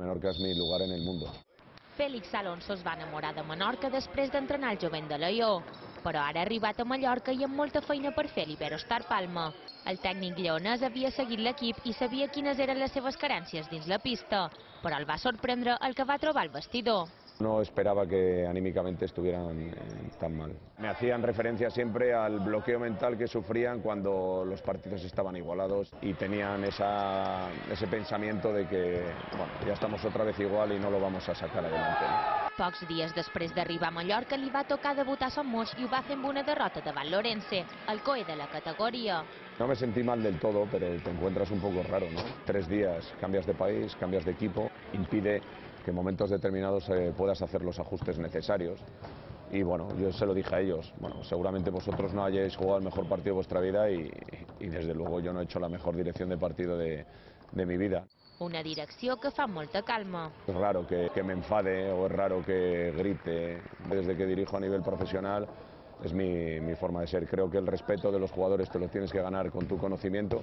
Menorca es mi lugar en el mundo. Fèlix Alonso es va enamorar de Menorca després d'entrenar el jovent de Leó, però ara ha arribat a Mallorca i amb molta feina per fer l'Iberostar Palma. El tècnic lleonès havia seguit l'equip i sabia quines eren les seves carències dins la pista, però el va sorprendre el que va trobar al vestidor. No esperaba que anímicamente estuvieran eh, tan mal. Me hacían referencia siempre al bloqueo mental que sufrían cuando los partidos estaban igualados y tenían esa, ese pensamiento de que bueno, ya estamos otra vez igual y no lo vamos a sacar adelante. ¿no? Pocs dies després d'arribar a Mallorca li va tocar debutar a Somos i ho va fer amb una derrota davant l'Orense, el coe de la categoria. No me sentí mal del todo, pero te encuentras un poco raro, ¿no? Tres días, cambias de país, cambias de equipo, impide que en momentos determinados eh, puedas hacer los ajustes necesarios. Y bueno, yo se lo dije a ellos, bueno, seguramente vosotros no hayáis jugado el mejor partido de vuestra vida y, y desde luego yo no he hecho la mejor dirección de partido de, de mi vida. Una direcció que fa molta calma. Es raro que, que me enfade o es raro que grite. Desde que dirijo a nivel profesional es mi, mi forma de ser. Creo que el respeto de los jugadores te lo tienes que ganar con tu conocimiento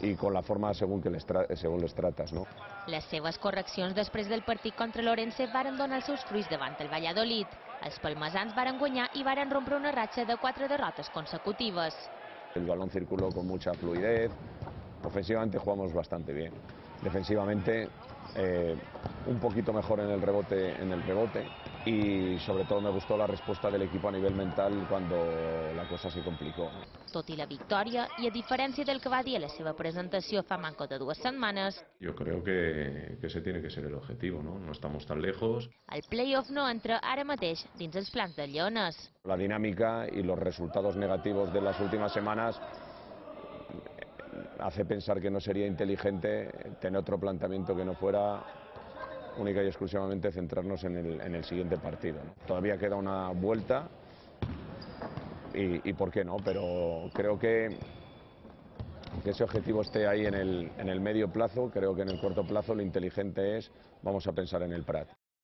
y con la forma según, que les, tra según les tratas. ¿no? Les seves correccions després del partit contra l'Orense varen donar els seus fruits davant el Valladolid. Els palmesans varen guanyar i varen rompre una ratxa de quatre derrotes consecutives. El balón circuló con mucha fluidez, ofensivamente jugamos bastante bien. Defensivamente eh, un poquito mejor en el rebote en el rebote y sobre todo me gustó la respuesta del equipo a nivel mental cuando la cosa se complicó. ¿no? Tot i la victòria, i a diferència del que va dir a la seva presentació fa manco de dues setmanes, Yo creo que, que ese tiene que ser el objetivo, ¿no? No estamos tan lejos. el play-off no entra ara mateix dins els plans del Lleones. La dinámica y los resultados negativos de las últimas semanas hace pensar que no sería inteligente tener otro planteamiento que no fuera única y exclusivamente centrarnos en el, en el siguiente partido. Todavía queda una vuelta y, y por qué no, pero creo que, que ese objetivo esté ahí en el, en el medio plazo, creo que en el corto plazo lo inteligente es vamos a pensar en el Prat.